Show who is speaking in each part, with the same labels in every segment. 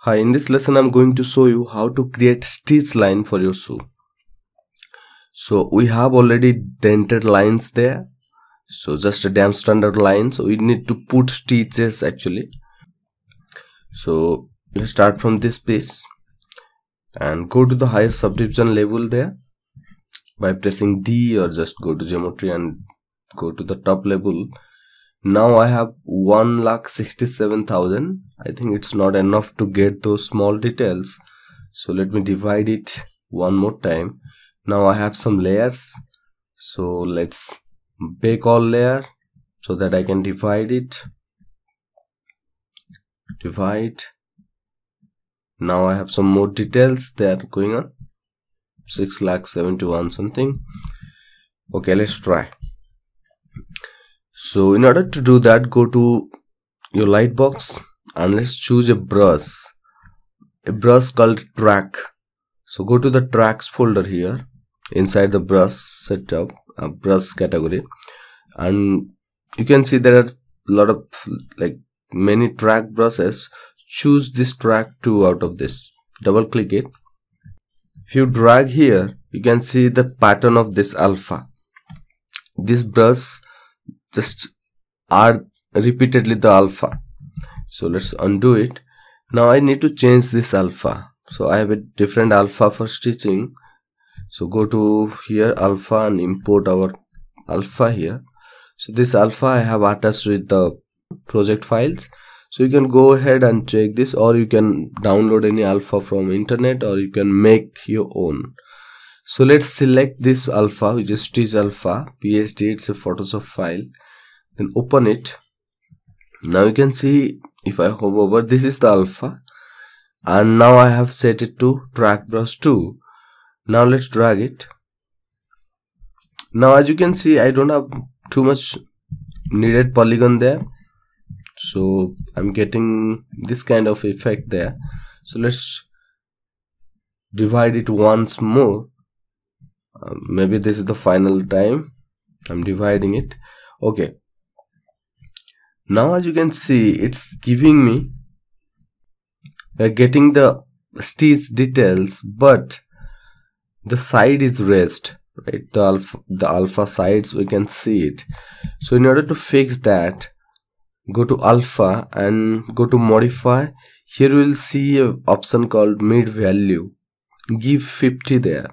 Speaker 1: Hi, in this lesson I'm going to show you how to create stitch line for your shoe. So we have already dented lines there. So just a damn standard line. So we need to put stitches actually. So let's start from this piece and go to the higher subdivision level there by pressing D or just go to geometry and go to the top level now I have 1 lakh 67,000 I think it's not enough to get those small details. So let me divide it one more time. Now I have some layers. So let's bake all layer so that I can divide it. Divide. Now I have some more details that going on. 6 lakh 71 something. Okay let's try. So in order to do that go to your lightbox and let's choose a brush. A brush called track. So go to the tracks folder here. Inside the brush setup a brush category. And you can see there are a lot of like many track brushes. Choose this track 2 out of this. Double click it. If you drag here you can see the pattern of this alpha. This brush just are repeatedly the alpha so let's undo it. Now I need to change this alpha. So I have a different alpha for stitching. So go to here alpha and import our alpha here. So this alpha I have attached with the project files. So you can go ahead and check this or you can download any alpha from internet or you can make your own. So let's select this alpha which is stitch alpha psd it's a photoshop file. Then open it. Now you can see if I hover over this is the alpha. And now I have set it to track brush 2 now let's drag it. Now as you can see I don't have too much needed polygon there. So I'm getting this kind of effect there. So let's divide it once more. Uh, maybe this is the final time I'm dividing it. Okay now as you can see it's giving me uh, getting the stitch details but the side is raised right? The alpha the alpha sides we can see it. So in order to fix that go to alpha and go to modify. Here we will see a option called mid value. Give 50 there.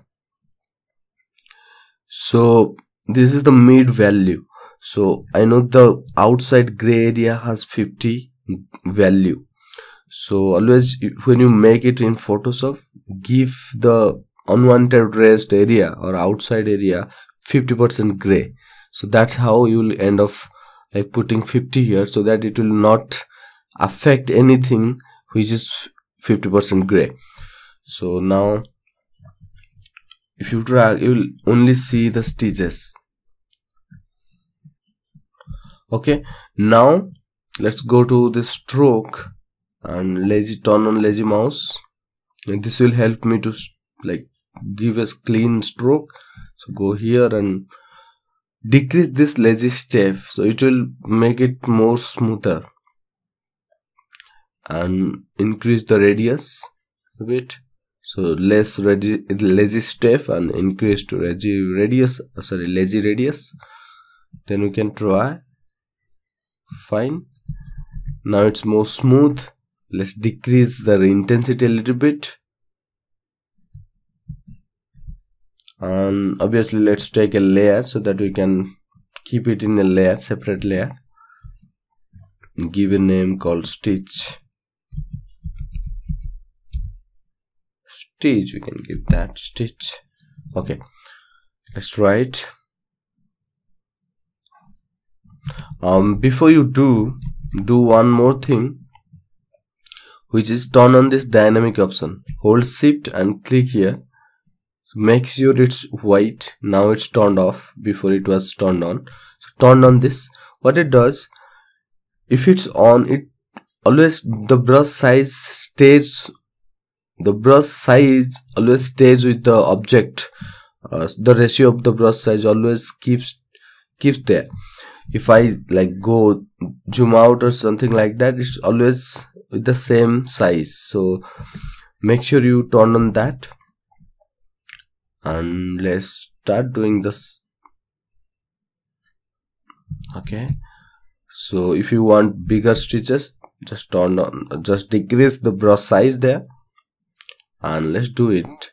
Speaker 1: So this is the mid value so I know the outside gray area has 50 value. So always when you make it in Photoshop give the unwanted rest area or outside area 50% gray. So that's how you will end up like putting 50 here so that it will not affect anything which is 50% gray. So now if you drag you will only see the stitches okay? Now let's go to the stroke and lazy turn on lazy mouse. And this will help me to like give a clean stroke. So go here and decrease this lazy step. So it will make it more smoother and increase the radius a bit. So less lazy step and increase to lazy radius uh, sorry lazy radius. Then we can try fine. Now it's more smooth. Let's decrease the intensity a little bit. And obviously let's take a layer so that we can keep it in a layer separate layer. Give a name called stitch. Stitch we can give that stitch. Okay let's try it um, before you do do one more thing which is turn on this dynamic option. Hold shift and click here. So make sure it's white. Now it's turned off before it was turned on. So turn on this. What it does if it's on it always the brush size stays the brush size always stays with the object. Uh, the ratio of the brush size always keeps keeps there if i like go zoom out or something like that it's always with the same size. So make sure you turn on that and let's start doing this. Okay. So if you want bigger stitches just turn on just decrease the brush size there and let's do it.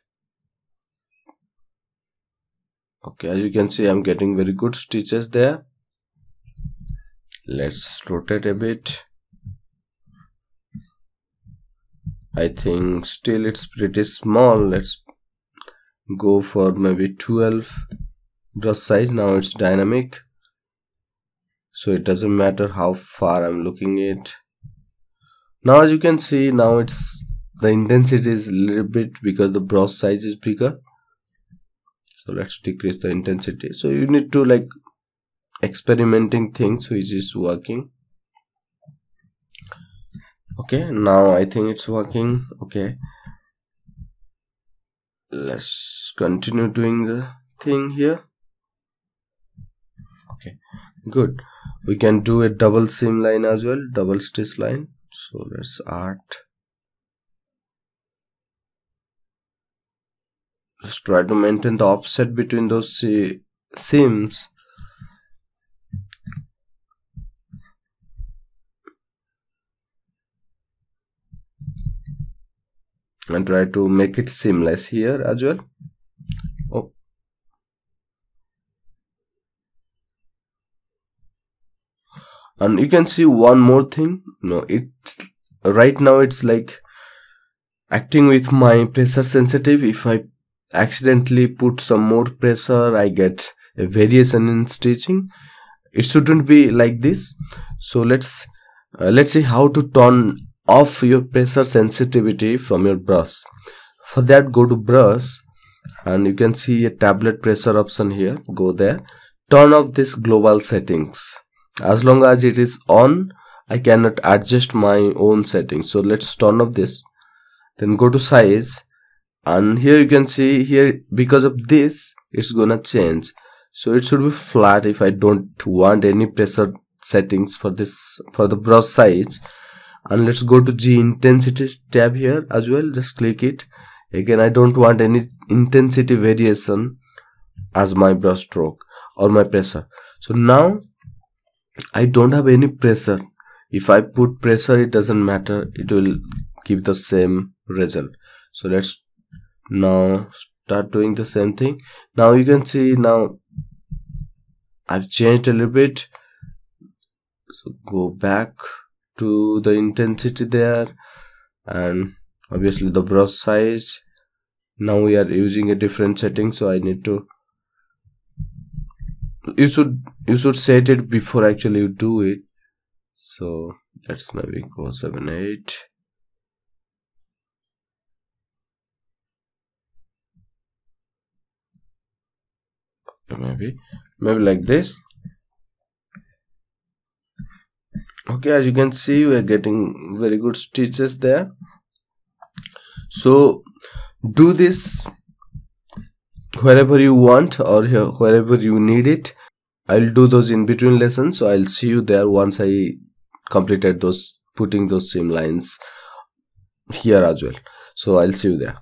Speaker 1: Okay as you can see i'm getting very good stitches there let's rotate a bit. I think still it's pretty small. Let's go for maybe 12 brush size now it's dynamic. So it doesn't matter how far i'm looking at now as you can see now it's the intensity is a little bit because the brush size is bigger. So let's decrease the intensity. So you need to like experimenting things which is working. Okay now i think it's working. Okay. Let's continue doing the thing here. Okay good. We can do a double seam line as well double stitch line. So let's art. Just try to maintain the offset between those seams and try to make it seamless here as well. Oh. And you can see one more thing. No it's right now it's like acting with my pressure sensitive. If i accidentally put some more pressure i get a variation in stitching. It shouldn't be like this. So let's uh, let's see how to turn off your pressure sensitivity from your brush. For that go to brush and you can see a tablet pressure option here. Go there. Turn off this global settings. As long as it is on i cannot adjust my own settings. So let's turn off this. Then go to size and here you can see here because of this it's gonna change. So it should be flat if i don't want any pressure settings for this for the brush size and let's go to Z intensity tab here as well. Just click it. Again I don't want any intensity variation as my brush stroke or my pressure. So now I don't have any pressure. If I put pressure it doesn't matter. It will give the same result. So let's now start doing the same thing. Now you can see now I've changed a little bit. So go back to the intensity there and obviously the brush size. Now we are using a different setting so i need to you should you should set it before actually you do it. So let's maybe go 7 8 maybe maybe like this okay as you can see we are getting very good stitches there. So do this wherever you want or wherever you need it. I'll do those in between lessons so i'll see you there once i completed those putting those seam lines here as well. So i'll see you there